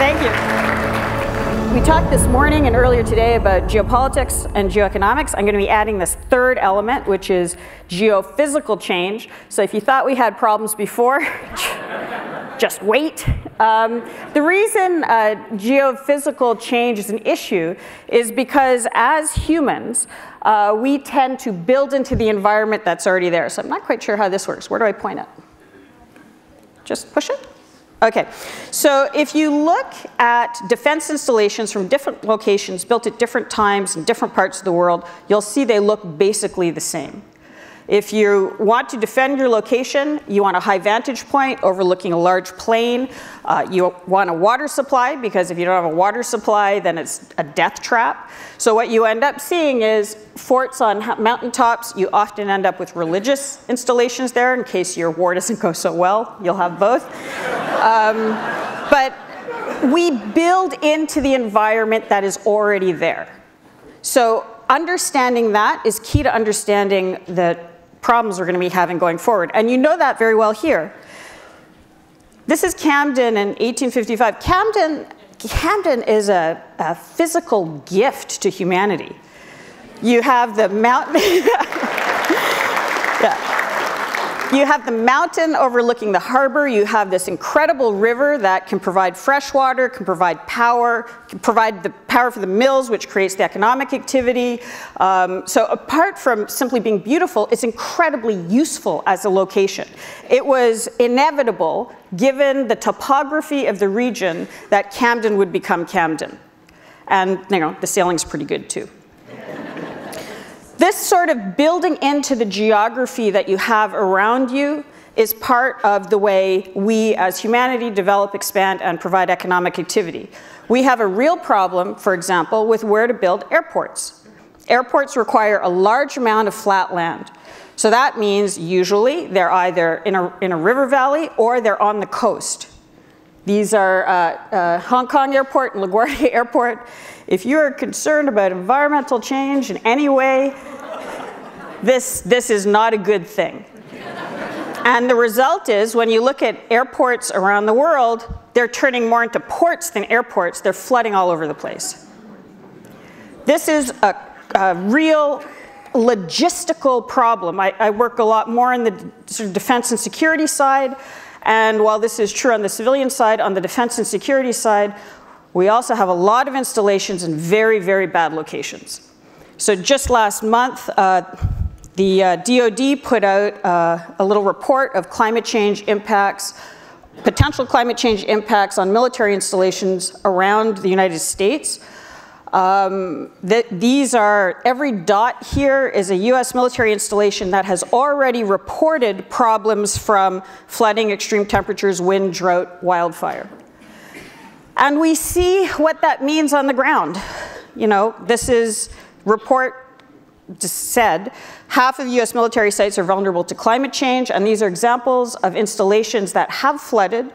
Thank you. We talked this morning and earlier today about geopolitics and geoeconomics. I'm going to be adding this third element, which is geophysical change. So if you thought we had problems before, just wait. Um, the reason uh, geophysical change is an issue is because as humans, uh, we tend to build into the environment that's already there. So I'm not quite sure how this works. Where do I point it? Just push it? Okay, so if you look at defense installations from different locations built at different times in different parts of the world, you'll see they look basically the same. If you want to defend your location, you want a high vantage point overlooking a large plain. Uh, you want a water supply because if you don't have a water supply, then it's a death trap. So what you end up seeing is forts on mountaintops. You often end up with religious installations there in case your war doesn't go so well. You'll have both. um, but we build into the environment that is already there. So understanding that is key to understanding the problems we're going to be having going forward. And you know that very well here. This is Camden in 1855. Camden, Camden is a, a physical gift to humanity. You have the mountain. yeah. You have the mountain overlooking the harbor. You have this incredible river that can provide fresh water, can provide power, can provide the power for the mills, which creates the economic activity. Um, so apart from simply being beautiful, it's incredibly useful as a location. It was inevitable, given the topography of the region, that Camden would become Camden. And you know, the sailing's pretty good too. This sort of building into the geography that you have around you is part of the way we as humanity develop, expand, and provide economic activity. We have a real problem, for example, with where to build airports. Airports require a large amount of flat land. So that means usually they're either in a, in a river valley or they're on the coast. These are uh, uh, Hong Kong Airport and LaGuardia Airport. If you're concerned about environmental change in any way, this, this is not a good thing. And the result is when you look at airports around the world, they're turning more into ports than airports. They're flooding all over the place. This is a, a real logistical problem. I, I, work a lot more in the sort of defense and security side. And while this is true on the civilian side, on the defense and security side, we also have a lot of installations in very, very bad locations. So just last month, uh, the uh, DoD put out uh, a little report of climate change impacts, potential climate change impacts on military installations around the United States. Um, th these are, every dot here is a US military installation that has already reported problems from flooding, extreme temperatures, wind, drought, wildfire. And we see what that means on the ground. You know, this is report just said, half of US military sites are vulnerable to climate change, and these are examples of installations that have flooded.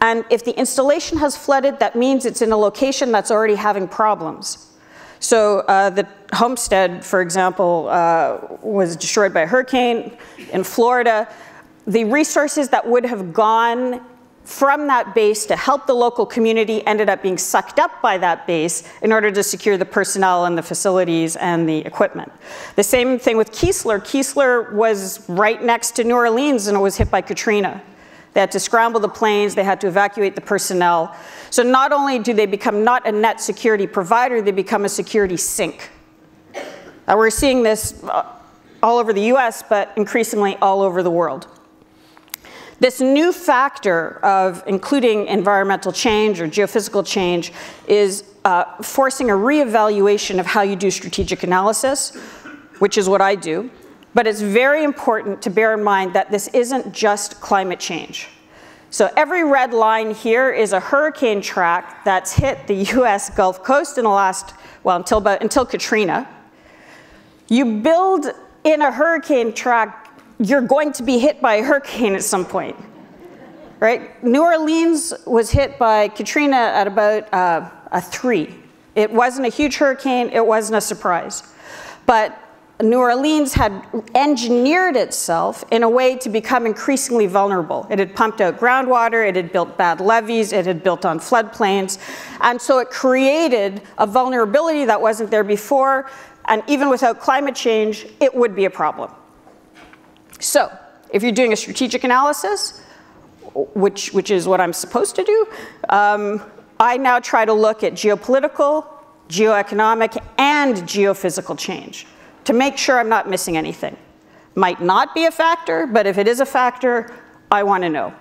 And if the installation has flooded, that means it's in a location that's already having problems. So uh, the homestead, for example, uh, was destroyed by a hurricane in Florida. The resources that would have gone from that base to help the local community ended up being sucked up by that base in order to secure the personnel and the facilities and the equipment. The same thing with Keesler. Keesler was right next to New Orleans and it was hit by Katrina. They had to scramble the planes, they had to evacuate the personnel. So not only do they become not a net security provider, they become a security sink. We're seeing this uh, all over the US, but increasingly all over the world. This new factor of including environmental change or geophysical change is uh, forcing a reevaluation of how you do strategic analysis, which is what I do. But it's very important to bear in mind that this isn't just climate change. So every red line here is a hurricane track that's hit the US Gulf Coast in the last, well, until, about, until Katrina. You build in a hurricane track you're going to be hit by a hurricane at some point, right? New Orleans was hit by Katrina at about uh, a three. It wasn't a huge hurricane, it wasn't a surprise. But New Orleans had engineered itself in a way to become increasingly vulnerable. It had pumped out groundwater, it had built bad levees, it had built on floodplains, and so it created a vulnerability that wasn't there before, and even without climate change, it would be a problem. So, if you're doing a strategic analysis, which, which is what I'm supposed to do, um, I now try to look at geopolitical, geoeconomic, and geophysical change to make sure I'm not missing anything. Might not be a factor, but if it is a factor, I want to know.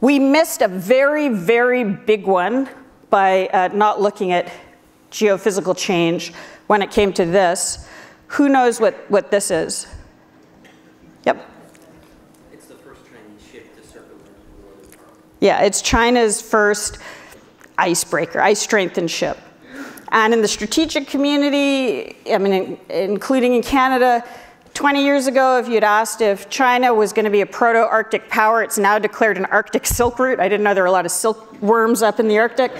We missed a very, very big one by uh, not looking at geophysical change when it came to this. Who knows what, what this is? Yep. It's the first Chinese ship to circumvent the northern part. Yeah, it's China's first icebreaker, ice strengthened ship. And in the strategic community, I mean, in, including in Canada, 20 years ago, if you'd asked if China was going to be a proto-Arctic power, it's now declared an Arctic silk route. I didn't know there were a lot of silkworms up in the Arctic.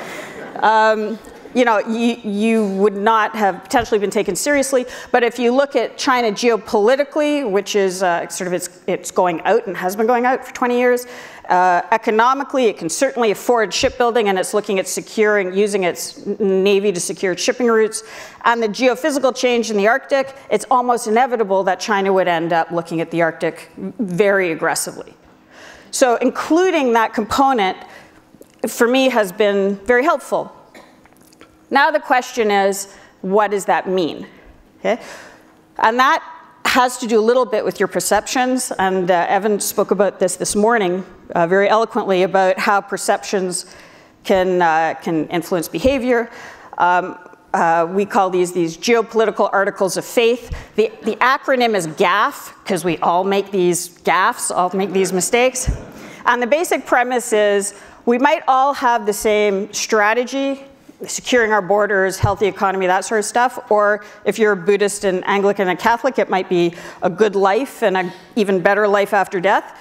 Um, you know, you, you would not have potentially been taken seriously. But if you look at China geopolitically, which is uh, sort of it's, it's going out and has been going out for 20 years, uh, economically, it can certainly afford shipbuilding and it's looking at securing, using its navy to secure shipping routes. And the geophysical change in the Arctic, it's almost inevitable that China would end up looking at the Arctic very aggressively. So including that component, for me, has been very helpful. Now the question is, what does that mean? Okay? And that has to do a little bit with your perceptions, and uh, Evan spoke about this this morning uh, very eloquently about how perceptions can, uh, can influence behavior. Um, uh, we call these these geopolitical articles of faith. The, the acronym is GAF, because we all make these gaffes, all make these mistakes. And the basic premise is we might all have the same strategy securing our borders, healthy economy, that sort of stuff. Or if you're a Buddhist and Anglican and Catholic, it might be a good life and an even better life after death.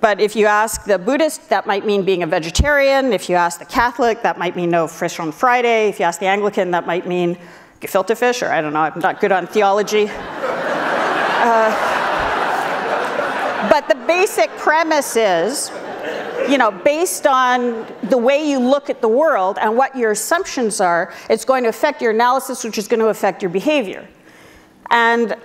But if you ask the Buddhist, that might mean being a vegetarian. If you ask the Catholic, that might mean no fish on Friday. If you ask the Anglican, that might mean gefilte fish, or I don't know, I'm not good on theology. uh, but the basic premise is you know, based on the way you look at the world and what your assumptions are, it's going to affect your analysis, which is going to affect your behavior. And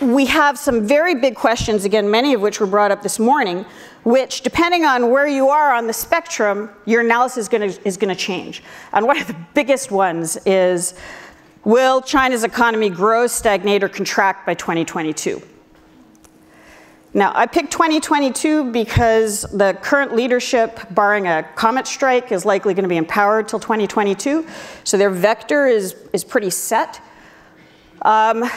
we have some very big questions, again, many of which were brought up this morning, which, depending on where you are on the spectrum, your analysis is going to, is to change. And one of the biggest ones is, will China's economy grow, stagnate, or contract by 2022? Now, I picked 2022 because the current leadership, barring a comet strike, is likely going to be empowered till 2022. So their vector is, is pretty set. Um,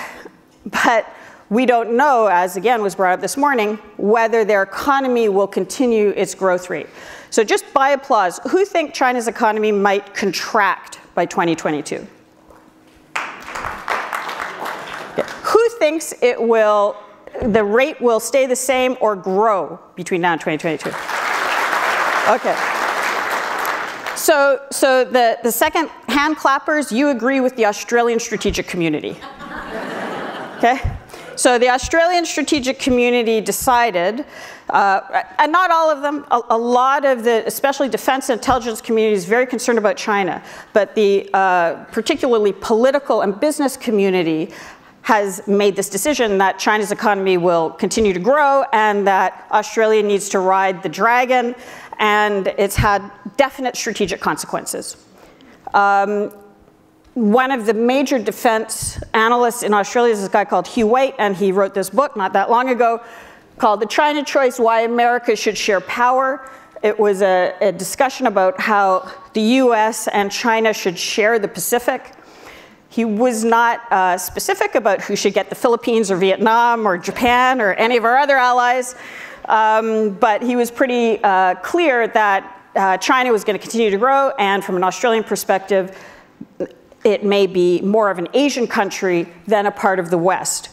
but we don't know, as again was brought up this morning, whether their economy will continue its growth rate. So just by applause, who think China's economy might contract by 2022? Who thinks it will the rate will stay the same or grow between now and 2022. Okay. So, so the, the second hand clappers, you agree with the Australian strategic community. Okay? So the Australian strategic community decided, uh, and not all of them, a, a, lot of the, especially defense and intelligence community is very concerned about China, but the uh, particularly political and business community has made this decision that China's economy will continue to grow and that Australia needs to ride the dragon, and it's had definite strategic consequences. Um, one of the major defense analysts in Australia is this guy called Hugh White, and he wrote this book not that long ago called The China Choice Why America Should Share Power. It was a, a discussion about how the US and China should share the Pacific. He was not uh, specific about who should get the Philippines or Vietnam or Japan or any of our other allies, um, but he was pretty uh, clear that uh, China was going to continue to grow, and from an Australian perspective, it may be more of an Asian country than a part of the West.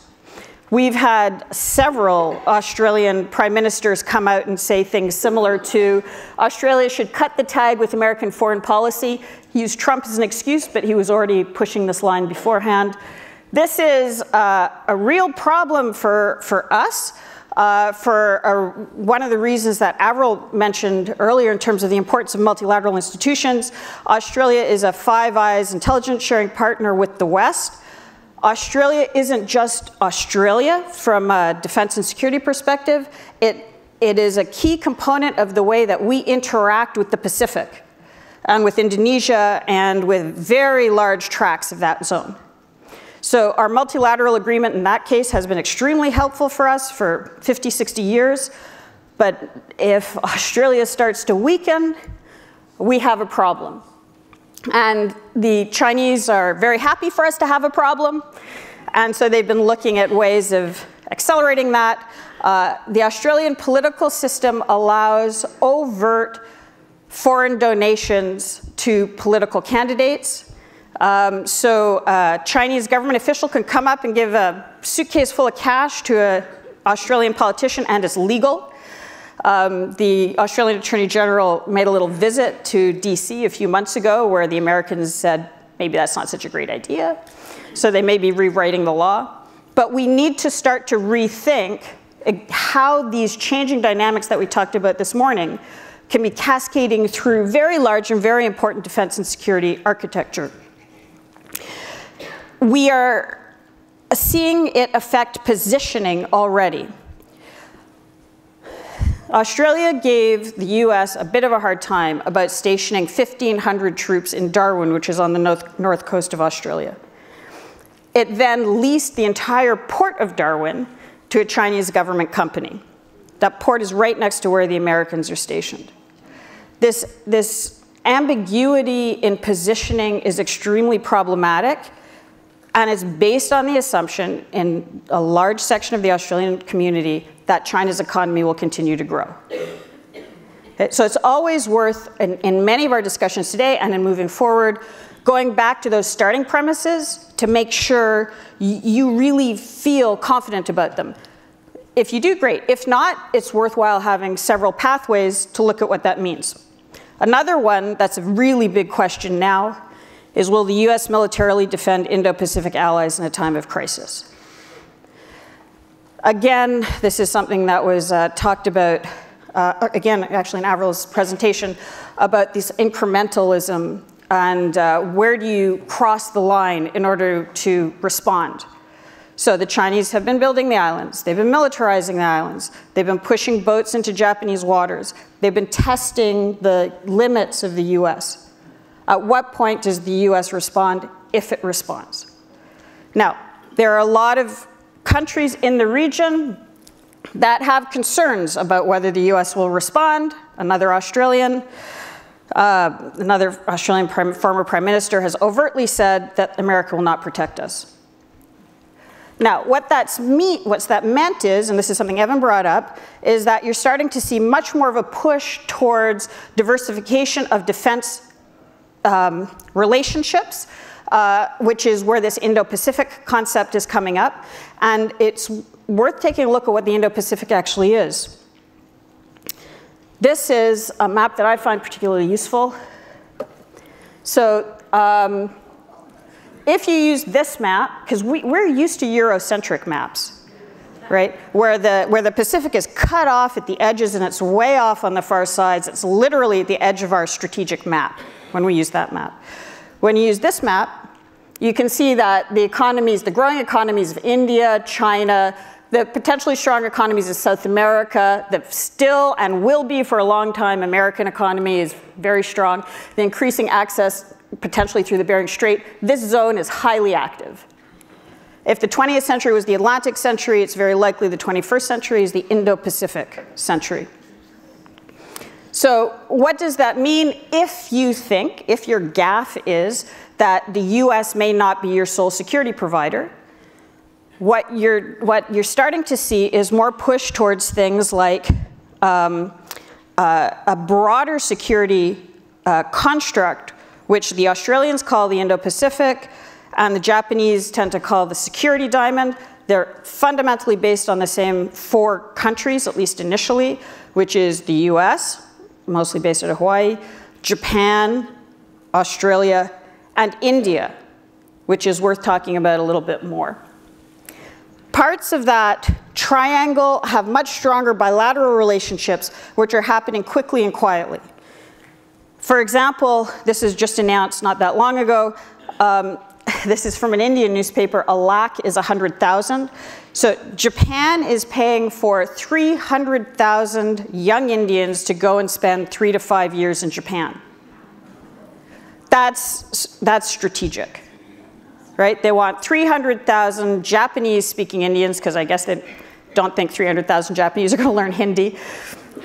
We've had several Australian prime ministers come out and say things similar to Australia should cut the tag with American foreign policy. He used Trump as an excuse, but he was already pushing this line beforehand. This is uh, a real problem for, for us. Uh, for uh, one of the reasons that Avril mentioned earlier in terms of the importance of multilateral institutions, Australia is a Five Eyes intelligence sharing partner with the West. Australia isn't just Australia from a defense and security perspective. It, it is a key component of the way that we interact with the Pacific and with Indonesia and with very large tracts of that zone. So our multilateral agreement in that case has been extremely helpful for us for 50, 60 years. But if Australia starts to weaken, we have a problem. And the Chinese are very happy for us to have a problem. And so they've been looking at ways of accelerating that. Uh, the Australian political system allows overt foreign donations to political candidates. Um, so a uh, Chinese government official can come up and give a suitcase full of cash to an Australian politician and it's legal. Um, the Australian Attorney General made a little visit to DC a few months ago where the Americans said, maybe that's not such a great idea. So they may be rewriting the law. But we need to start to rethink how these changing dynamics that we talked about this morning can be cascading through very large and very important defense and security architecture. We are seeing it affect positioning already. Australia gave the US a bit of a hard time about stationing 1,500 troops in Darwin, which is on the north, north coast of Australia. It then leased the entire port of Darwin to a Chinese government company. That port is right next to where the Americans are stationed. This, this ambiguity in positioning is extremely problematic and it's based on the assumption in a large section of the Australian community that China's economy will continue to grow. So it's always worth, in, in, many of our discussions today and in moving forward, going back to those starting premises to make sure you really feel confident about them. If you do, great. If not, it's worthwhile having several pathways to look at what that means. Another one that's a really big question now is will the US militarily defend Indo-Pacific allies in a time of crisis? Again, this is something that was uh, talked about, uh, again, actually in Avril's presentation, about this incrementalism and uh, where do you cross the line in order to respond. So the Chinese have been building the islands, they've been militarizing the islands, they've been pushing boats into Japanese waters, they've been testing the limits of the US. At what point does the US respond, if it responds? Now, there are a lot of countries in the region that have concerns about whether the US will respond. Another Australian, uh, another Australian prime, former prime minister has overtly said that America will not protect us. Now, what that's what's that meant is, and this is something Evan brought up, is that you're starting to see much more of a push towards diversification of defense um, relationships uh, which is where this Indo-Pacific concept is coming up. And it's worth taking a look at what the Indo-Pacific actually is. This is a map that I find particularly useful. So um, if you use this map, because we, we're used to Eurocentric maps, right? Where the, where the Pacific is cut off at the edges and it's way off on the far sides. It's literally at the edge of our strategic map when we use that map. When you use this map, you can see that the economies, the growing economies of India, China, the potentially strong economies of South America, that still and will be for a long time, American economy is very strong. The increasing access potentially through the Bering Strait, this zone is highly active. If the 20th century was the Atlantic century, it's very likely the 21st century is the Indo-Pacific century. So what does that mean if you think, if your gaffe is that the US may not be your sole security provider. What you're, what you're starting to see is more push towards things like um, uh, a broader security uh, construct, which the Australians call the Indo-Pacific, and the Japanese tend to call the security diamond. They're fundamentally based on the same four countries, at least initially, which is the US, mostly based out of Hawaii, Japan, Australia, and India, which is worth talking about a little bit more. Parts of that triangle have much stronger bilateral relationships, which are happening quickly and quietly. For example, this is just announced not that long ago. Um, this is from an Indian newspaper. A lakh is 100,000. So Japan is paying for 300,000 young Indians to go and spend three to five years in Japan. That's, that's strategic right? They want 300,000 Japanese speaking Indians, because I guess they don't think 300,000 Japanese are going to learn Hindi.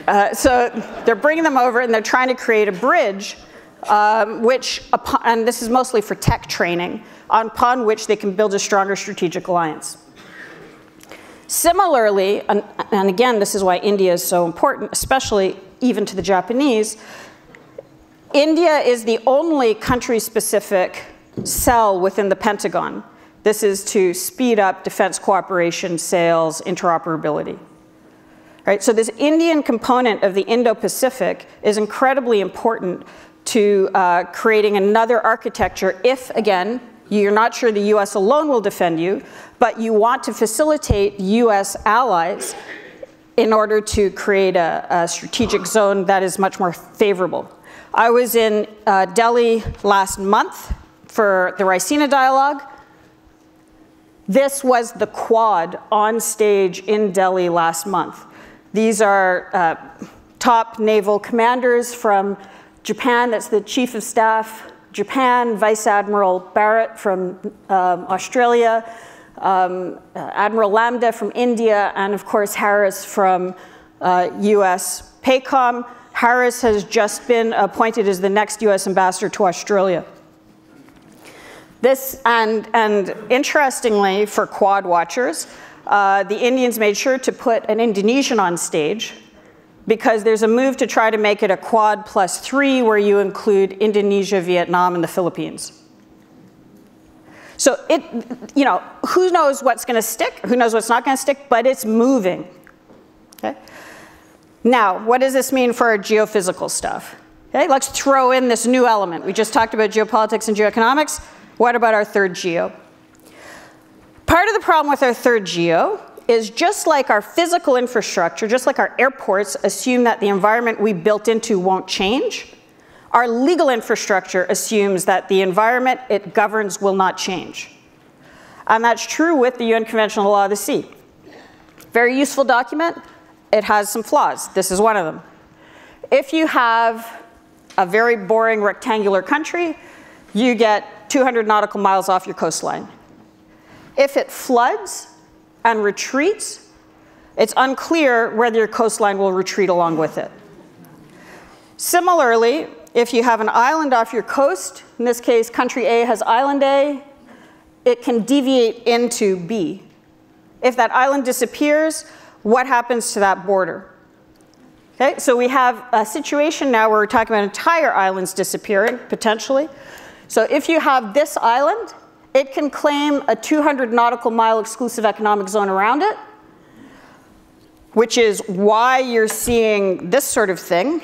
Uh, so they're bringing them over and they're trying to create a bridge, um, which, upon, and this is mostly for tech training, upon which they can build a stronger strategic alliance. Similarly, and, and again, this is why India is so important, especially even to the Japanese, India is the only country specific cell within the Pentagon. This is to speed up defense cooperation, sales, interoperability. Right, so this Indian component of the Indo-Pacific is incredibly important to uh, creating another architecture if, again, you're not sure the US alone will defend you, but you want to facilitate US allies in order to create a, a strategic zone that is much more favorable. I was in uh, Delhi last month for the Raisina dialogue. This was the quad on stage in Delhi last month. These are uh, top naval commanders from Japan, that's the Chief of Staff, Japan, Vice Admiral Barrett from um, Australia, um, uh, Admiral Lanba from India, and of course Harris from uh, US PACOM. Harris has just been appointed as the next US ambassador to Australia. This, and, and interestingly, for quad watchers, uh, the Indians made sure to put an Indonesian on stage because there's a move to try to make it a quad plus three where you include Indonesia, Vietnam, and the Philippines. So it, you know, who knows what's going to stick, who knows what's not going to stick, but it's moving. Okay? Now, what does this mean for our geophysical stuff? Okay, let's throw in this new element. We just talked about geopolitics and geoeconomics. What about our third geo? Part of the problem with our third geo is just like our physical infrastructure, just like our airports assume that the environment we built into won't change, our legal infrastructure assumes that the environment it governs will not change. And that's true with the UN Convention on the Law of the Sea. Very useful document. It has some flaws. This is one of them. If you have a very boring rectangular country, you get 200 nautical miles off your coastline. If it floods and retreats, it's unclear whether your coastline will retreat along with it. Similarly, if you have an island off your coast, in this case, country A has island A, it can deviate into B. If that island disappears, what happens to that border? Okay, so we have a situation now where we're talking about entire islands disappearing, potentially. So if you have this island, it can claim a 200 nautical mile exclusive economic zone around it, which is why you're seeing this sort of thing.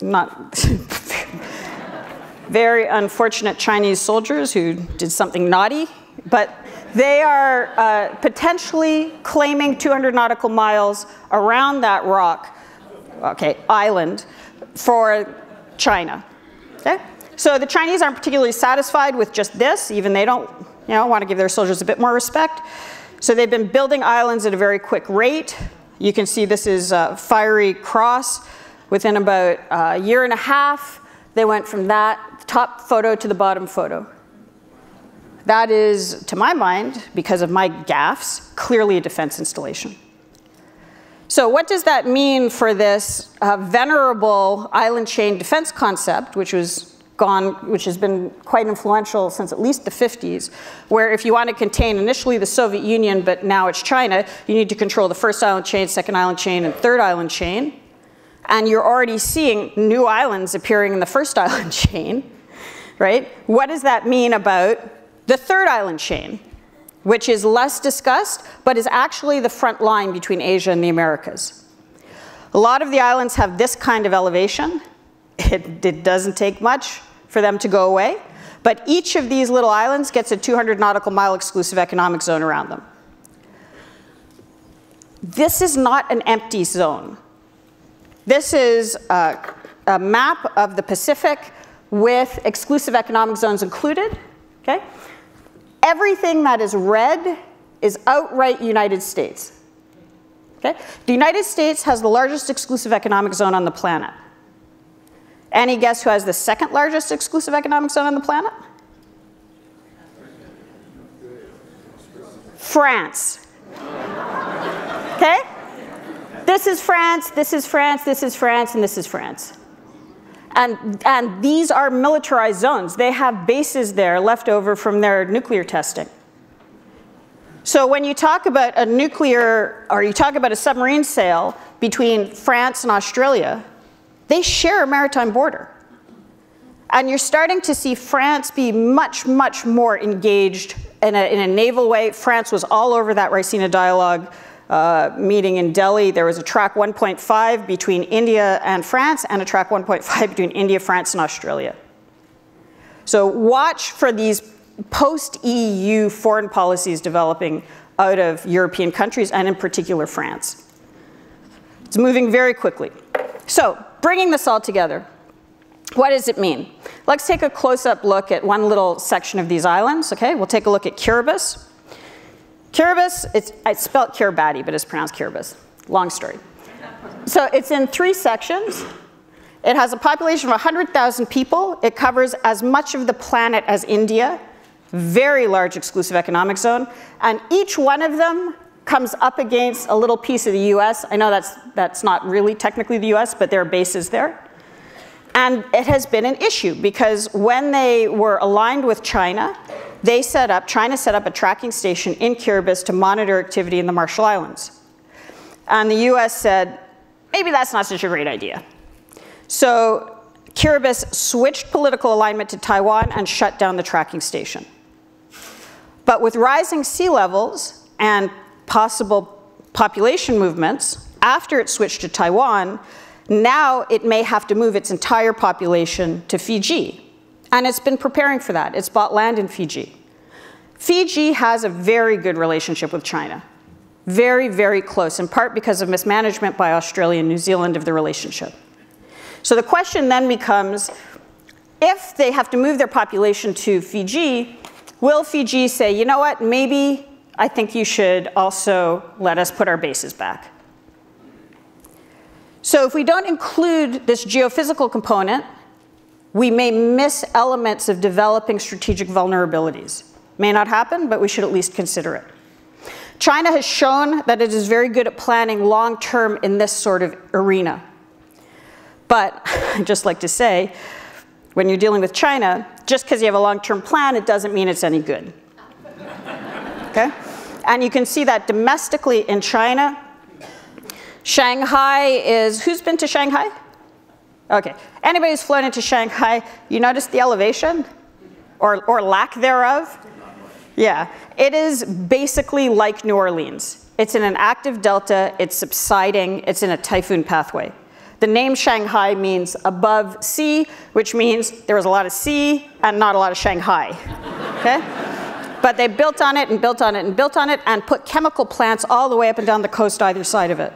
Not very unfortunate Chinese soldiers who did something naughty, but they are uh, potentially claiming 200 nautical miles around that rock, okay, island for China. Okay? So the Chinese aren't particularly satisfied with just this, even they don't you know, want to give their soldiers a bit more respect. So they've been building islands at a very quick rate. You can see this is a fiery cross. Within about a year and a half, they went from that top photo to the bottom photo. That is, to my mind, because of my gaffes, clearly a defense installation. So what does that mean for this uh, venerable island chain defense concept, which was gone, which has been quite influential since at least the 50s, where if you want to contain initially the Soviet Union, but now it's China, you need to control the first island chain, second island chain, and third island chain. And you're already seeing new islands appearing in the first island chain, right? What does that mean about the third island chain, which is less discussed, but is actually the front line between Asia and the Americas? A lot of the islands have this kind of elevation, it, it doesn't take much for them to go away. But each of these little islands gets a 200 nautical mile exclusive economic zone around them. This is not an empty zone. This is a, a map of the Pacific with exclusive economic zones included, okay? Everything that is red is outright United States. Okay? The United States has the largest exclusive economic zone on the planet. Any guess who has the second largest exclusive economic zone on the planet? France. Okay? This is France, this is France, this is France, and this is France. And, and these are militarized zones. They have bases there left over from their nuclear testing. So when you talk about a nuclear, or you talk about a submarine sale between France and Australia, they share a maritime border. And you're starting to see France be much, much more engaged in a, in a naval way. France was all over that Raisina dialogue uh, meeting in Delhi. There was a track 1.5 between India and France and a track 1.5 between India, France, and Australia. So watch for these post-EU foreign policies developing out of European countries and in particular France. It's moving very quickly. So bringing this all together, what does it mean? Let's take a close-up look at one little section of these islands, okay? We'll take a look at Kiribati. Kiribati, it's, it's spelled Kiribati, but it's pronounced Kiribas. Long story. So it's in three sections. It has a population of 100,000 people. It covers as much of the planet as India. Very large exclusive economic zone. And each one of them comes up against a little piece of the US. I know that's, that's not really technically the US, but there are bases there. And it has been an issue because when they were aligned with China, they set up, China set up a tracking station in Kiribati to monitor activity in the Marshall Islands. And the US said, maybe that's not such a great idea. So Kiribati switched political alignment to Taiwan and shut down the tracking station. But with rising sea levels and possible population movements, after it switched to Taiwan, now it may have to move its entire population to Fiji. And it's been preparing for that. It's bought land in Fiji. Fiji has a very good relationship with China. Very, very close, in part because of mismanagement by Australia and New Zealand of the relationship. So the question then becomes, if they have to move their population to Fiji, will Fiji say, you know what, maybe I think you should also let us put our bases back? So if we don't include this geophysical component, we may miss elements of developing strategic vulnerabilities. May not happen, but we should at least consider it. China has shown that it is very good at planning long term in this sort of arena. But I'd just like to say, when you're dealing with China, just because you have a long term plan, it doesn't mean it's any good. Okay? And you can see that domestically in China, Shanghai is, who's been to Shanghai? Okay, anybody who's flown into Shanghai, you notice the elevation or, or lack thereof? Yeah, it is basically like New Orleans. It's in an active delta, it's subsiding, it's in a typhoon pathway. The name Shanghai means above sea, which means there was a lot of sea and not a lot of Shanghai, okay? But they built on it and built on it and built on it and put chemical plants all the way up and down the coast either side of it.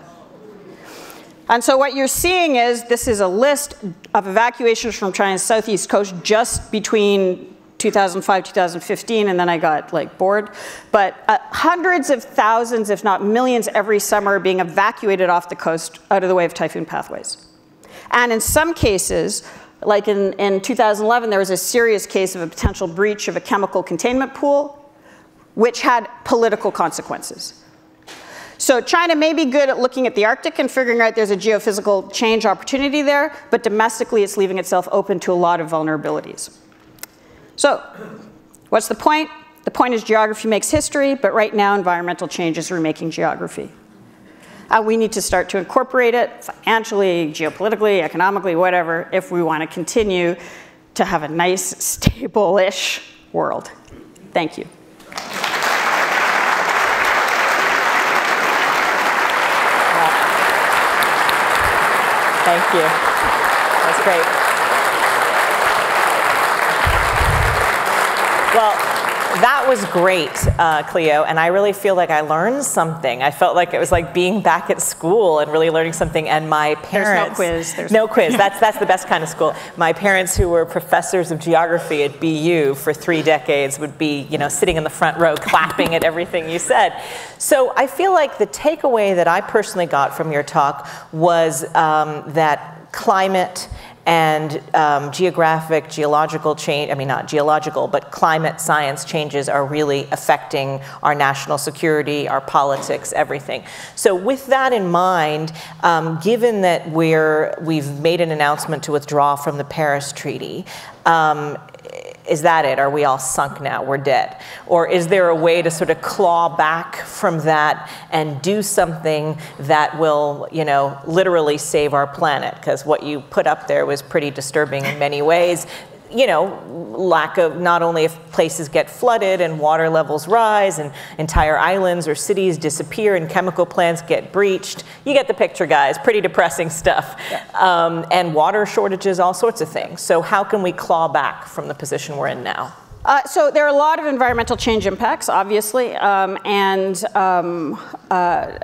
And so what you're seeing is this is a list of evacuations from China's southeast coast just between 2005, 2015, and then I got like bored. But uh, hundreds of thousands, if not millions, every summer being evacuated off the coast out of the way of typhoon pathways. And in some cases, like in, in 2011, there was a serious case of a potential breach of a chemical containment pool, which had political consequences. So China may be good at looking at the Arctic and figuring out there's a geophysical change opportunity there, but domestically it's leaving itself open to a lot of vulnerabilities. So what's the point? The point is geography makes history, but right now environmental change is remaking geography. Uh, we need to start to incorporate it financially, geopolitically, economically, whatever, if we want to continue to have a nice, stable-ish world. Thank you. Thank you. That's great. That was great, uh, Cleo, and I really feel like I learned something. I felt like it was like being back at school and really learning something. And my parents, There's no quiz. There's no quiz. That's that's the best kind of school. My parents, who were professors of geography at BU for three decades, would be you know sitting in the front row clapping at everything you said. So I feel like the takeaway that I personally got from your talk was um, that climate and um, geographic, geological change, I mean, not geological, but climate science changes are really affecting our national security, our politics, everything. So, with that in mind, um, given that we're, we've made an announcement to withdraw from the Paris Treaty, um, is that it? Are we all sunk now? We're dead? Or is there a way to sort of claw back from that and do something that will, you know, literally save our planet? Because what you put up there was pretty disturbing in many ways you know, lack of not only if places get flooded and water levels rise and entire islands or cities disappear and chemical plants get breached. You get the picture, guys. Pretty depressing stuff. Yeah. Um, and water shortages, all sorts of things. So, how can we claw back from the position we're in now? Uh, so there are a lot of environmental change impacts, obviously, um, and um, uh,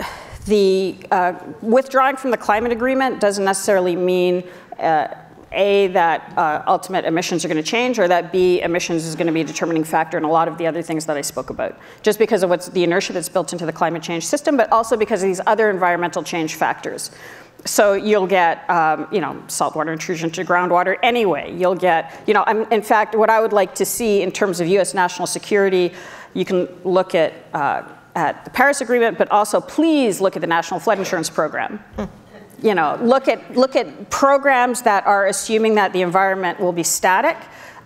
the uh, withdrawing from the climate agreement doesn't necessarily mean uh, a, that uh, ultimate emissions are going to change, or that B, emissions is going to be a determining factor in a lot of the other things that I spoke about, just because of what's the inertia that's built into the climate change system, but also because of these other environmental change factors. So you'll get, um, you know, saltwater intrusion to groundwater anyway. You'll get, you know, I'm, in fact, what I would like to see in terms of U.S. national security, you can look at uh, at the Paris Agreement, but also please look at the National Flood Insurance Program. Hmm you know, look at, look at programs that are assuming that the environment will be static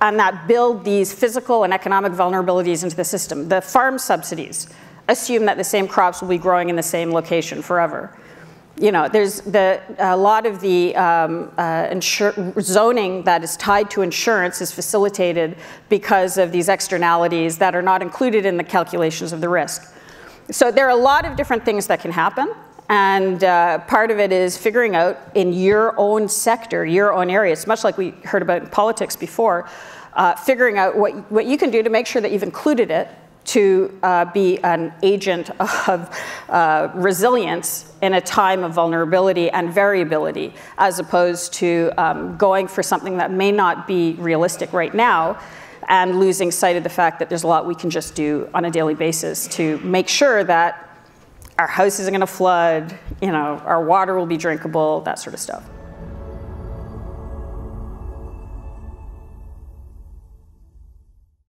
and that build these physical and economic vulnerabilities into the system. The farm subsidies assume that the same crops will be growing in the same location forever. You know, there's the, a lot of the um, uh, zoning that is tied to insurance is facilitated because of these externalities that are not included in the calculations of the risk. So there are a lot of different things that can happen. And uh, part of it is figuring out in your own sector, your own area, it's much like we heard about in politics before, uh, figuring out what, what you can do to make sure that you've included it to uh, be an agent of uh, resilience in a time of vulnerability and variability, as opposed to um, going for something that may not be realistic right now and losing sight of the fact that there's a lot we can just do on a daily basis to make sure that our house isn't going to flood, you know, our water will be drinkable, that sort of stuff.